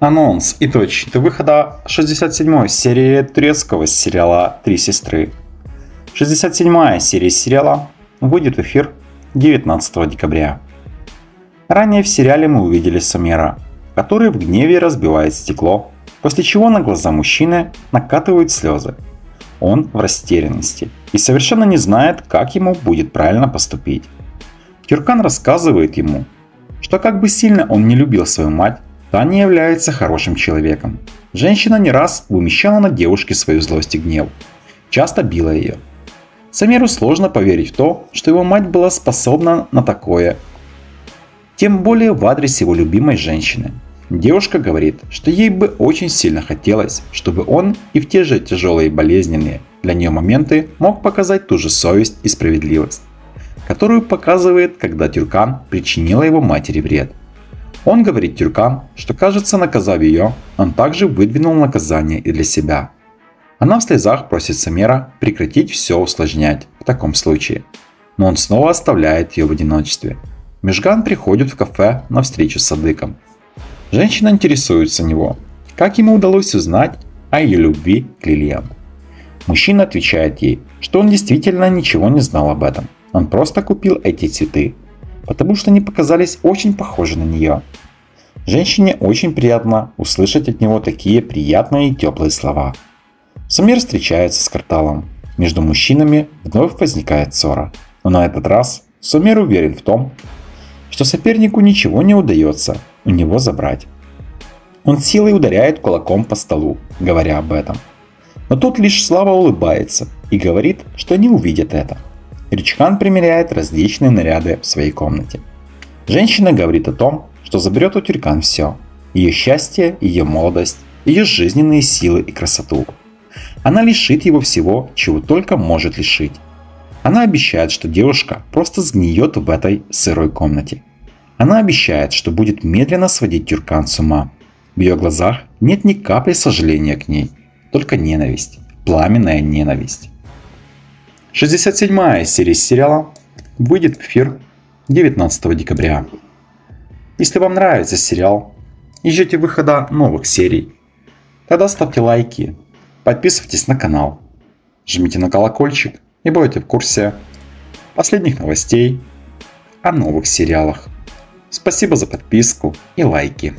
Анонс и точный выхода 67 серии турецкого сериала «Три сестры». 67 серия сериала выйдет в эфир 19 декабря. Ранее в сериале мы увидели Самира, который в гневе разбивает стекло, после чего на глаза мужчины накатывают слезы. Он в растерянности и совершенно не знает, как ему будет правильно поступить. Тюркан рассказывает ему, что как бы сильно он не любил свою мать, та не является хорошим человеком. Женщина не раз вымещала на девушке свою злость и гнев. Часто била ее. Самиру сложно поверить в то, что его мать была способна на такое. Тем более в адрес его любимой женщины. Девушка говорит, что ей бы очень сильно хотелось, чтобы он и в те же тяжелые болезненные для нее моменты мог показать ту же совесть и справедливость которую показывает, когда Тюркан причинила его матери вред. Он говорит Тюркан, что кажется, наказав ее, он также выдвинул наказание и для себя. Она в слезах просит Самера прекратить все усложнять в таком случае. Но он снова оставляет ее в одиночестве. Межган приходит в кафе на встречу с Садыком. Женщина интересуется него, как ему удалось узнать о ее любви к Лилиан. Мужчина отвечает ей, что он действительно ничего не знал об этом – он просто купил эти цветы, потому что они показались очень похожи на нее. Женщине очень приятно услышать от него такие приятные и теплые слова. Сумер встречается с Карталом. Между мужчинами вновь возникает ссора. Но на этот раз Сумер уверен в том, что сопернику ничего не удается у него забрать. Он силой ударяет кулаком по столу, говоря об этом. Но тот лишь слабо улыбается и говорит, что не увидят это. Ричхан примеряет различные наряды в своей комнате. Женщина говорит о том, что заберет у Тюркан все. Ее счастье, ее молодость, ее жизненные силы и красоту. Она лишит его всего, чего только может лишить. Она обещает, что девушка просто сгниет в этой сырой комнате. Она обещает, что будет медленно сводить Тюркан с ума. В ее глазах нет ни капли сожаления к ней, только ненависть, пламенная ненависть. 67 серия сериала выйдет в эфир 19 декабря. Если вам нравится сериал и ждете выхода новых серий, тогда ставьте лайки, подписывайтесь на канал, жмите на колокольчик и будете в курсе последних новостей о новых сериалах. Спасибо за подписку и лайки.